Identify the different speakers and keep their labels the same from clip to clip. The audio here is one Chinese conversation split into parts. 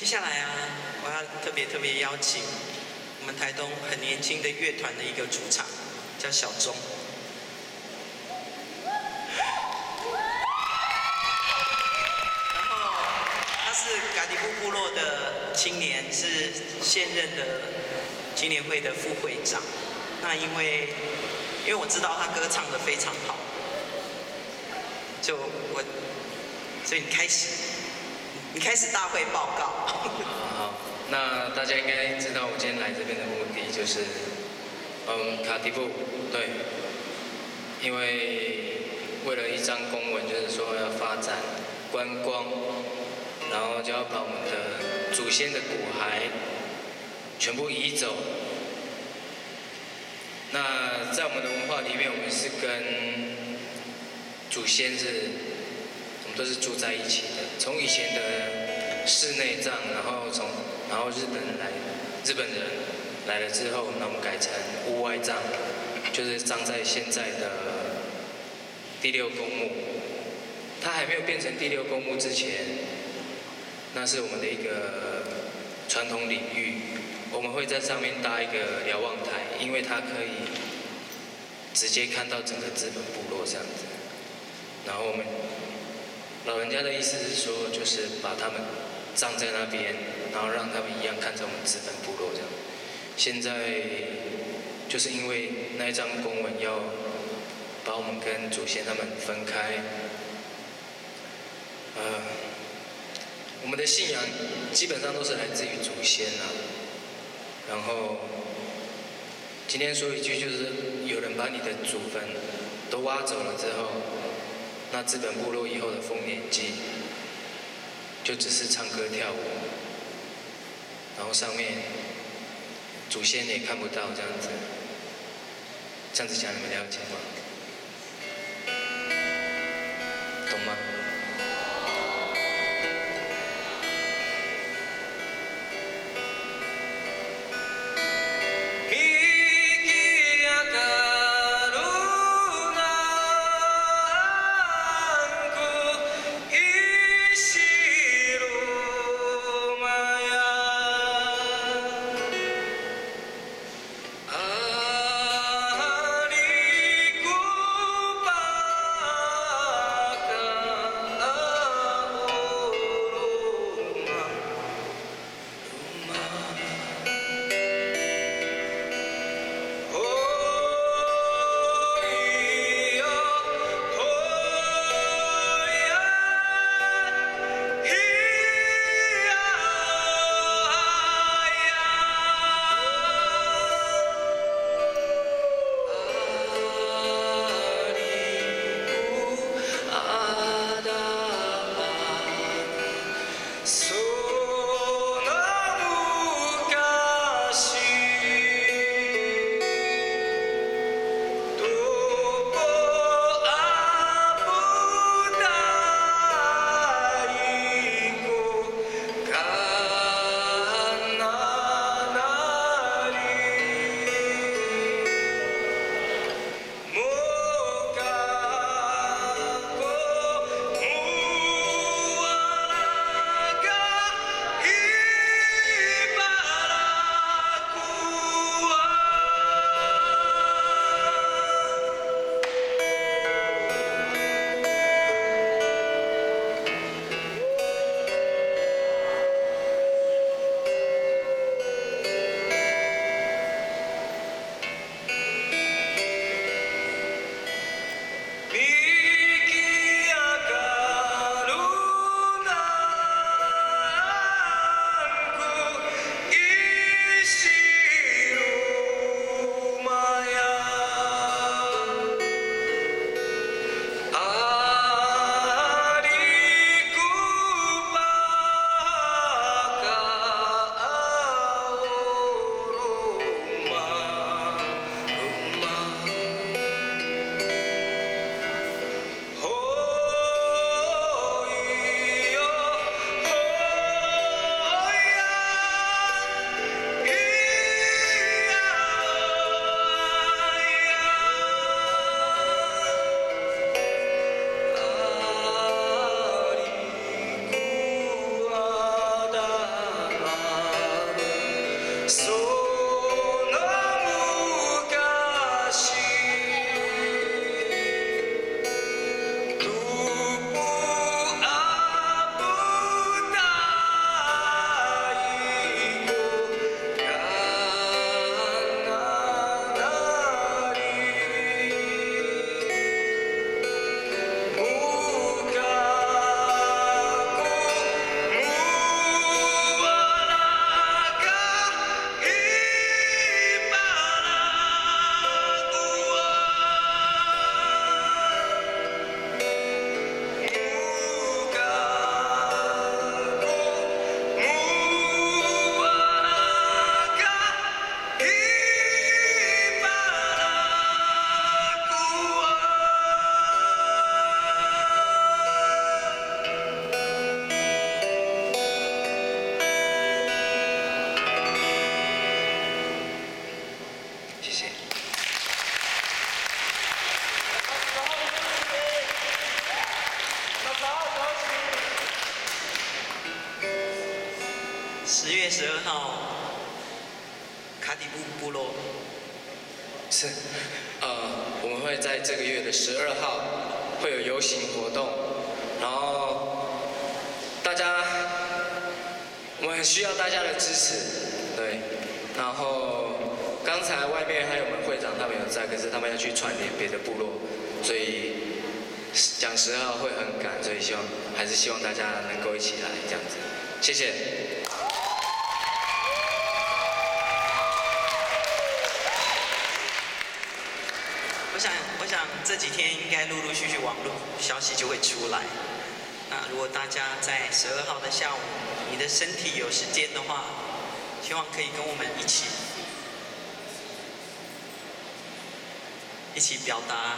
Speaker 1: 接下来啊，我要特别特别邀请我们台东很年轻的乐团的一个主唱，叫小钟。然后他是嘎迪布部落的青年，是现任的青年会的副会长。那因为因为我知道他歌唱的非常好，就我所以你开始，你开始大会报告。
Speaker 2: 好，那大家应该知道我今天来这边的目的就是，嗯，卡迪布，对，因为为了一张公文，就是说要发展观光，然后就要把我们的祖先的骨骸全部移走。那在我们的文化里面，我们是跟祖先是，都是住在一起的。从以前的室内葬，然后从然后日本人来，日本人来了之后，那我们改成屋外葬，就是葬在现在的第六公墓。它还没有变成第六公墓之前，那是我们的一个传统领域。我们会在上面搭一个瞭望台，因为它可以直接看到整个资本部落这样子。然后我们老人家的意思是说，就是把他们葬在那边，然后让他们一样看着我们资本部落这样。现在就是因为那一张公文要把我们跟祖先他们分开，呃，我们的信仰基本上都是来自于祖先啊。然后今天说一句，就是有人把你的祖坟都挖走了之后，那资本部落以后的丰年祭就只是唱歌跳舞，然后上面祖先也看不到这样子，这样子讲你们了解吗？懂吗？
Speaker 1: 月十二号，卡底布部落
Speaker 2: 是，呃，我们会在这个月的十二号会有游行活动，然后大家，我们很需要大家的支持，对，然后刚才外面还有我们会长他们有在，可是他们要去串联别的部落，所以讲十二号会很赶，所以希望还是希望大家能够一起来这样子，谢谢。
Speaker 1: 几天应该陆陆续续网络消息就会出来。那如果大家在十二号的下午，你的身体有时间的话，希望可以跟我们一起，一起表达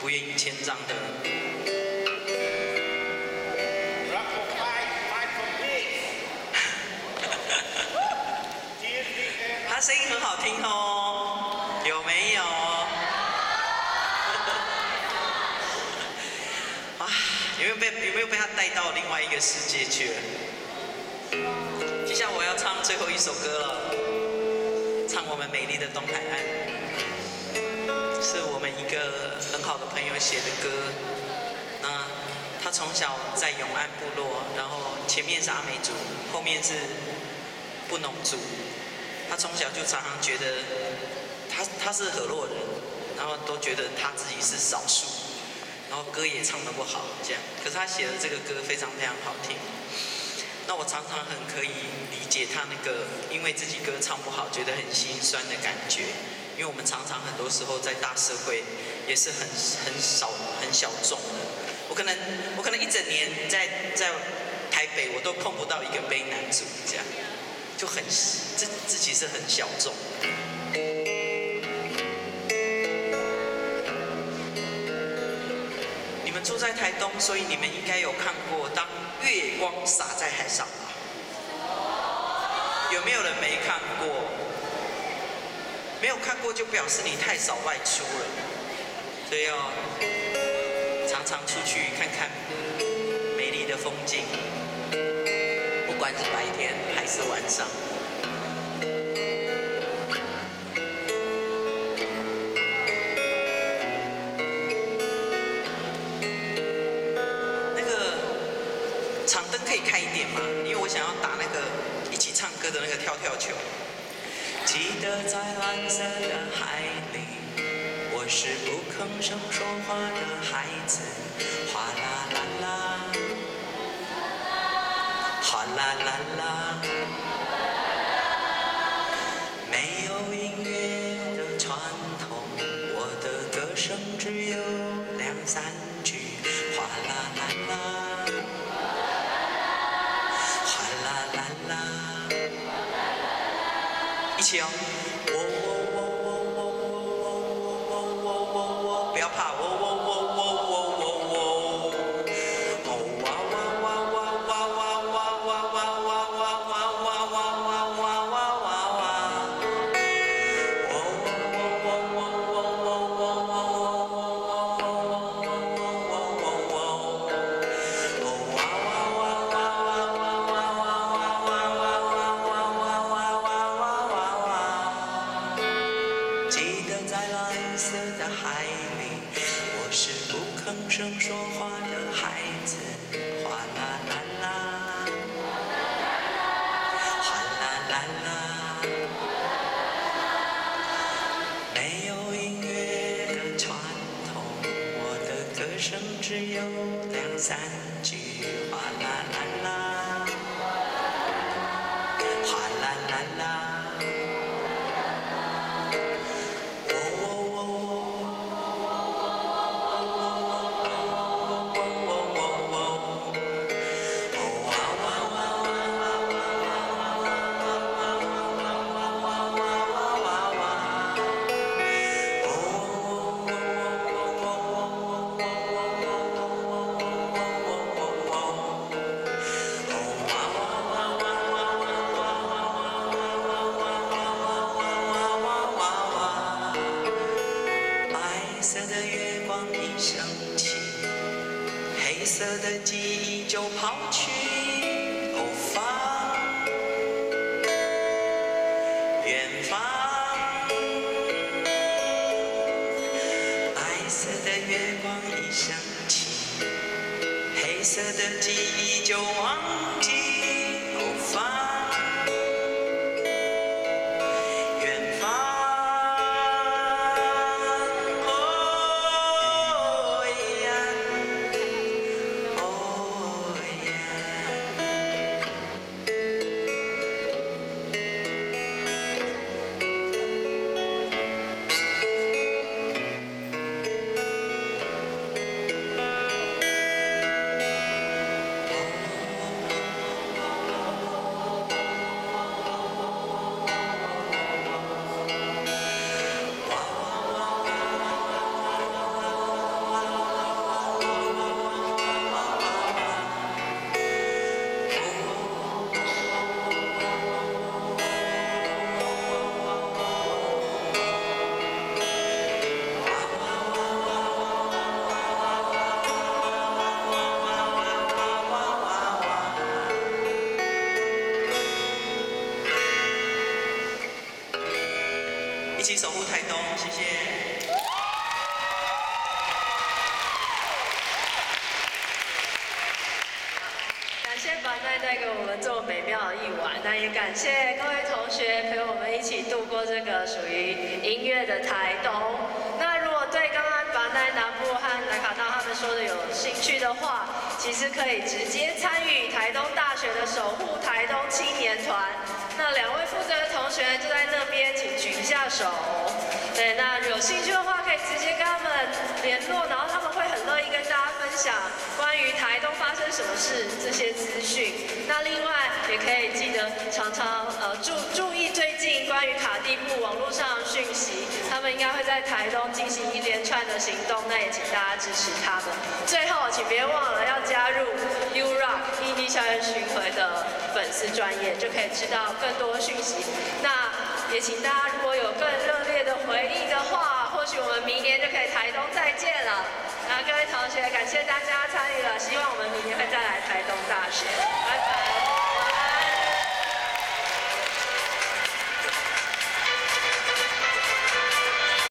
Speaker 1: 不愿意签章的。他声音很好听哦，有没有？有没有被有没有被他带到另外一个世界去了？接下来我要唱最后一首歌了，唱我们美丽的东海岸，是我们一个很好的朋友写的歌。那他从小在永安部落，然后前面是阿美族，后面是布农族。他从小就常常觉得他他是河洛人，然后都觉得他自己是少数。然后歌也唱得不好，这样。可是他写的这个歌非常非常好听。那我常常很可以理解他那个因为自己歌唱不好，觉得很心酸的感觉。因为我们常常很多时候在大社会也是很很少很小众的。我可能我可能一整年在在台北我都碰不到一个悲男主，这样就很自自己是很小众。住在台东，所以你们应该有看过《当月光洒在海上》吧？有没有人没看过？没有看过就表示你太少外出了，所以要常常出去看看美丽的风景，不管是白天还是晚上。个跳跳球。记得在蓝色的海里，我是不吭声说话的孩子。哗啦啦啦，哗啦啦啦，没有音乐的传统，我的歌声只有两三句。哗啦啦啦。一起哦。一生只有两三句话啦啦啦。色的记忆就忘记起守护台东，谢谢。
Speaker 3: 感谢白奈带给我们这么美妙的一晚，那也感谢各位同学陪我们一起度过这个属于音乐的台东。那如果对刚刚白奈南部和莱卡纳他们说的有兴趣的话，其实可以直接参与台东大学的守护台东青年团。那两位负责的同学就在那边，请手。对，那有兴趣的话，可以直接跟他们联络，然后他们会很乐意跟大家分享关于台东发生什么事这些资讯。那另外也可以记得常常呃注注意最近关于卡地布网络上的讯息，他们应该会在台东进行一连串的行动，那也请大家支持他们。最后，请别忘了要加入 U Rock 异地校园巡回的粉丝专业，就可以知道更多讯息。那也请大家如果有更热烈的回忆的话，或许我们明年就可以台东再见了。那各位同学，感谢大家参与了，希望我们明年会再来台东大学，拜拜。